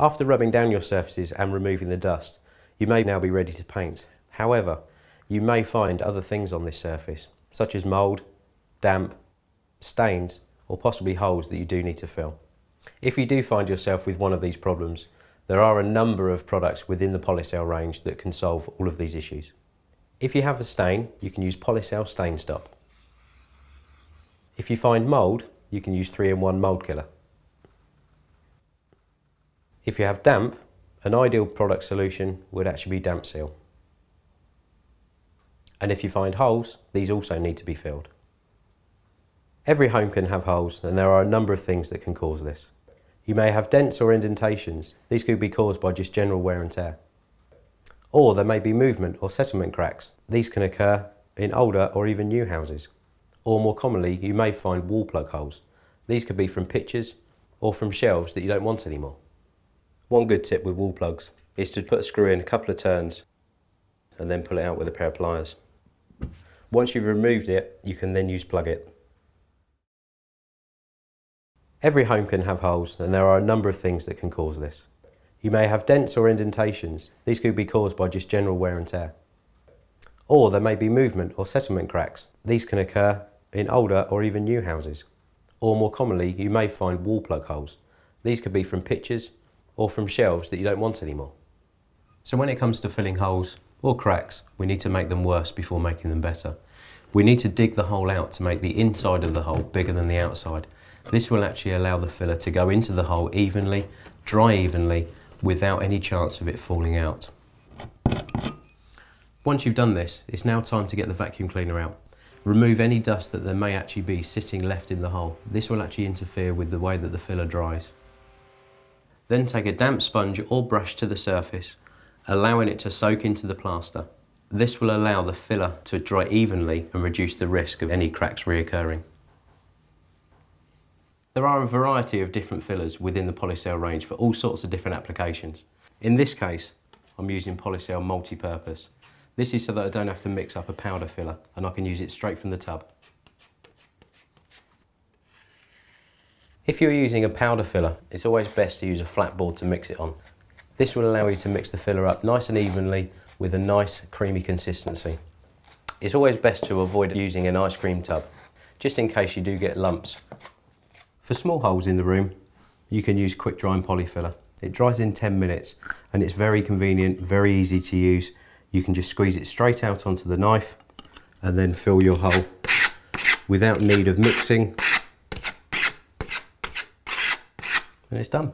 After rubbing down your surfaces and removing the dust, you may now be ready to paint. However, you may find other things on this surface, such as mould, damp, stains, or possibly holes that you do need to fill. If you do find yourself with one of these problems, there are a number of products within the Polycell range that can solve all of these issues. If you have a stain, you can use Polycell Stain Stop. If you find mould, you can use 3-in-1 mould killer. If you have damp, an ideal product solution would actually be Damp Seal. And if you find holes, these also need to be filled. Every home can have holes and there are a number of things that can cause this. You may have dents or indentations. These could be caused by just general wear and tear. Or there may be movement or settlement cracks. These can occur in older or even new houses. Or more commonly, you may find wall plug holes. These could be from pictures or from shelves that you don't want anymore. One good tip with wall plugs is to put a screw in a couple of turns and then pull it out with a pair of pliers. Once you've removed it, you can then use plug it. Every home can have holes and there are a number of things that can cause this. You may have dents or indentations. These could be caused by just general wear and tear. Or there may be movement or settlement cracks. These can occur in older or even new houses. Or more commonly, you may find wall plug holes. These could be from pictures or from shelves that you don't want anymore. So when it comes to filling holes or cracks, we need to make them worse before making them better. We need to dig the hole out to make the inside of the hole bigger than the outside. This will actually allow the filler to go into the hole evenly, dry evenly, without any chance of it falling out. Once you've done this, it's now time to get the vacuum cleaner out. Remove any dust that there may actually be sitting left in the hole. This will actually interfere with the way that the filler dries. Then take a damp sponge or brush to the surface, allowing it to soak into the plaster. This will allow the filler to dry evenly and reduce the risk of any cracks reoccurring. There are a variety of different fillers within the Polycell range for all sorts of different applications. In this case, I'm using Polycell multi-purpose. This is so that I don't have to mix up a powder filler and I can use it straight from the tub. If you're using a powder filler, it's always best to use a flat board to mix it on. This will allow you to mix the filler up nice and evenly with a nice creamy consistency. It's always best to avoid using an ice cream tub, just in case you do get lumps for small holes in the room, you can use quick drying Polyfilla. It dries in 10 minutes and it's very convenient, very easy to use. You can just squeeze it straight out onto the knife and then fill your hole without need of mixing. And it's done.